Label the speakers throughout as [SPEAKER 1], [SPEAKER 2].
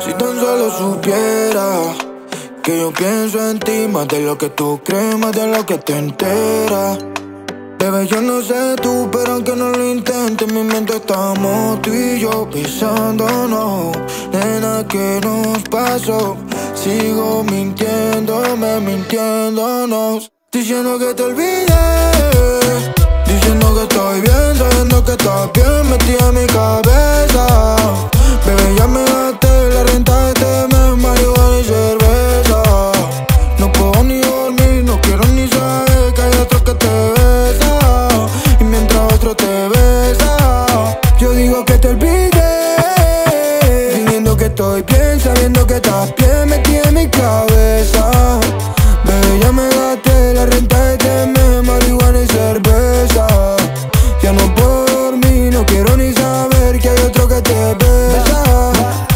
[SPEAKER 1] Si tan solo supiera que yo pienso en ti más de lo que tú crees, más de lo que te enteras. Bebé, yo no sé tú, pero aunque no lo intentes, en mi mente estamos tú y yo pisándonos. Nena, ¿qué nos pasó? Sigo mintiéndome, mintiéndonos. Diciendo que te olvidé, diciendo que estoy bien, bien metida en mi cabeza. Bebé, ya me gasté la renta de este mes, marihuana y cerveza. No puedo ni dormir, no quiero ni saber que hay otro que te besa. Y mientras otro te besa, yo digo que te olvidé. Fingiendo que estoy bien, sabiendo que estás bien metida en mi cabeza. Bebé, ya me quiero ni saber que hay otro que te besa.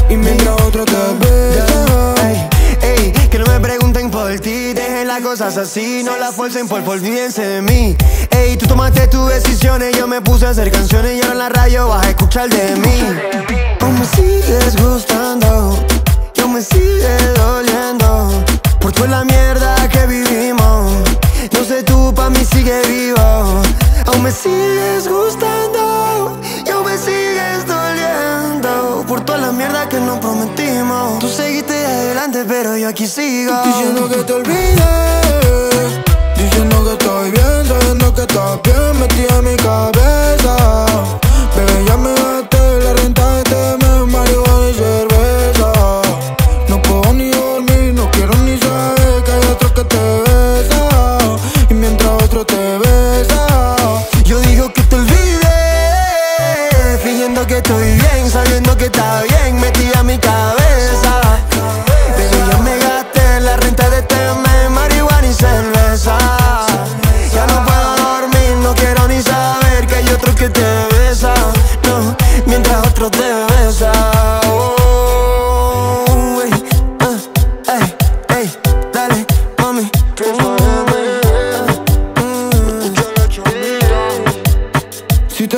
[SPEAKER 1] Y mientras otro te besa.
[SPEAKER 2] Ey, ey, que no me pregunten por ti, dejen las cosas así, no las fuercen por olvídense de mí. Ey, tú tomaste tus decisiones, yo me puse a hacer canciones y ahora en la radio vas a escuchar de mí. Aún me sigues gustando, yo me sigue doliendo por toda la mierda que vivimos. No sé tú, pa' mí sigue vivo. Aún me sigues gustando, pero yo aquí sigo.
[SPEAKER 1] Diciendo que te olvidé Diciendo que estoy bien, sabiendo que estás bien metida en mi cabeza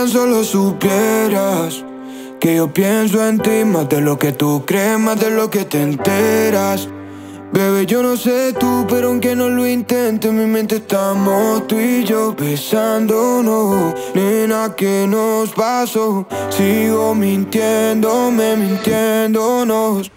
[SPEAKER 1] tan solo supieras que yo pienso en ti más de lo que tú crees, más de lo que te enteras. Bebé, yo no sé tú, pero aunque no lo intentes, en mi mente estamos tú y yo besándonos. Nena, ¿qué nos pasó? Sigo mintiéndome, mintiéndonos.